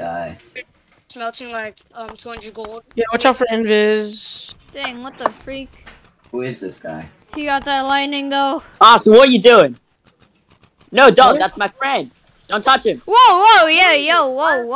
guy? Smelting like um 200 gold. Yeah, watch out for Invis. Dang, what the freak? Who is this guy? He got that lightning though. Ah, so what are you doing? No, dog, that's my friend. Don't touch him. Whoa, whoa, yeah, yo, whoa, whoa.